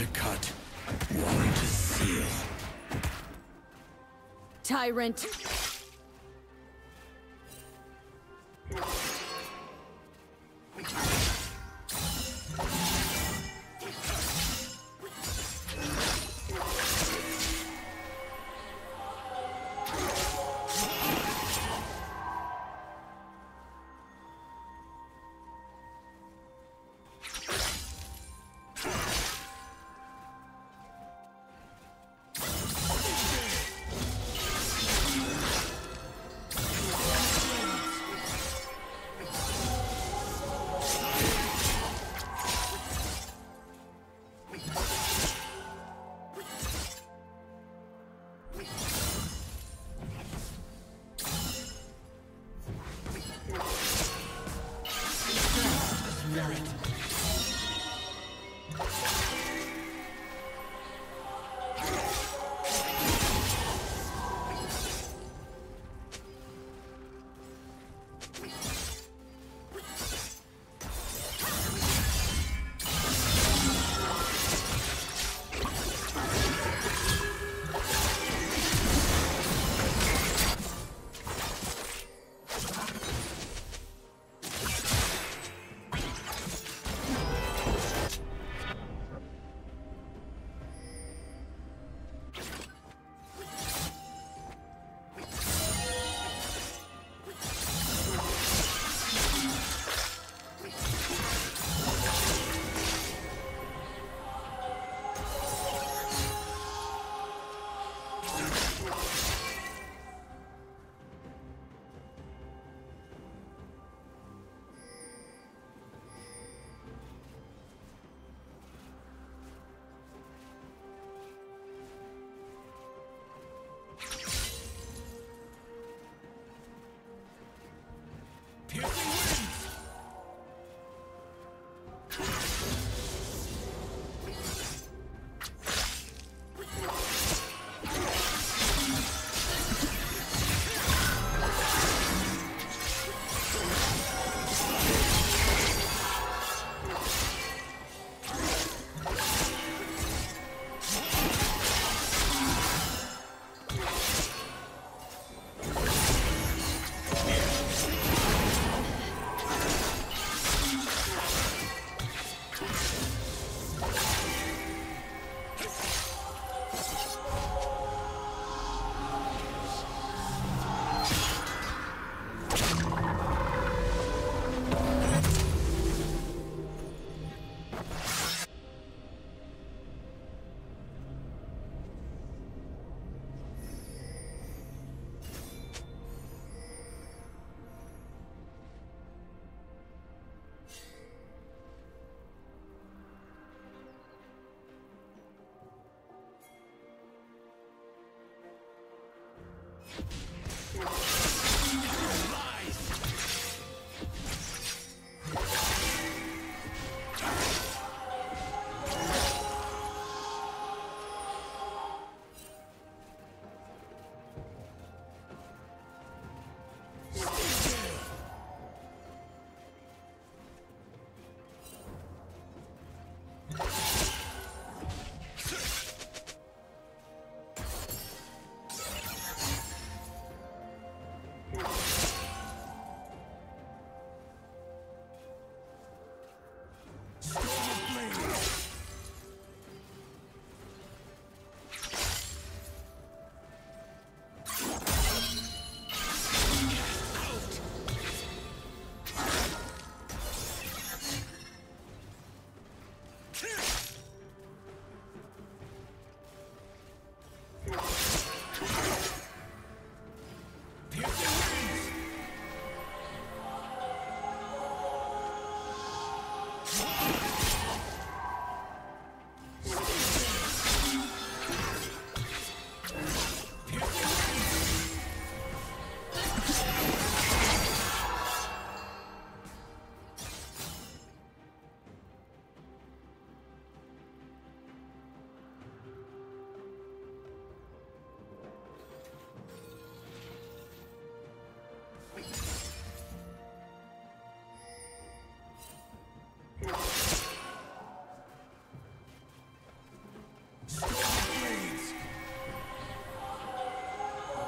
to cut, one to seal. Tyrant. Let's go.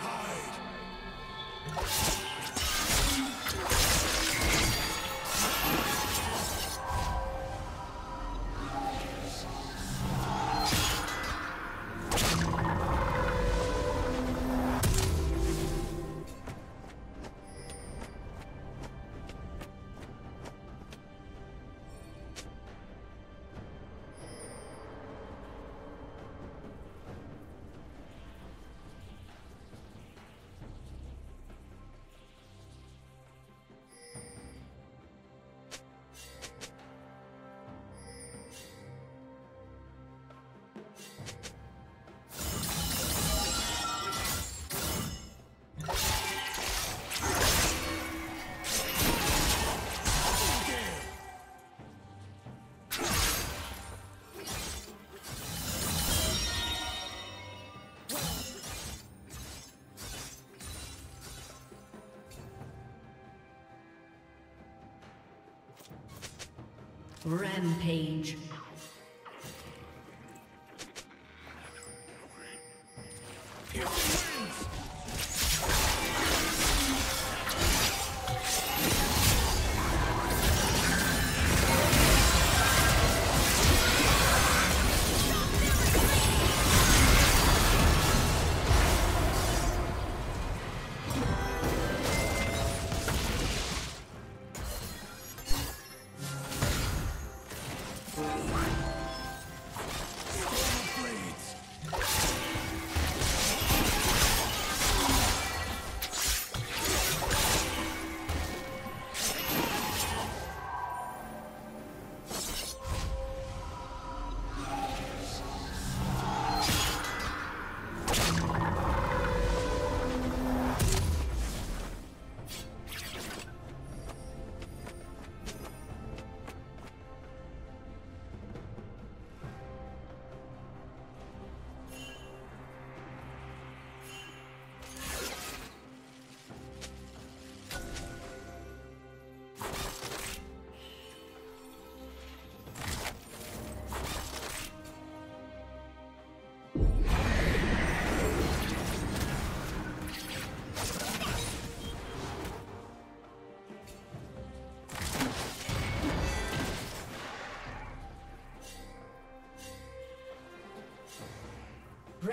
hide! Rampage.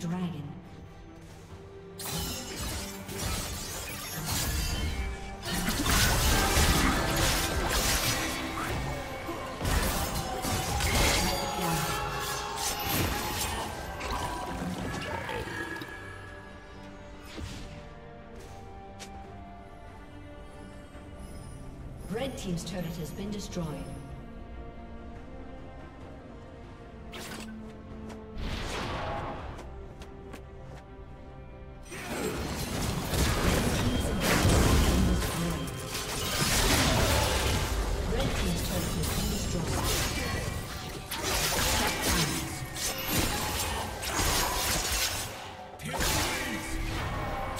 Dragon. Red Team's turret has been destroyed.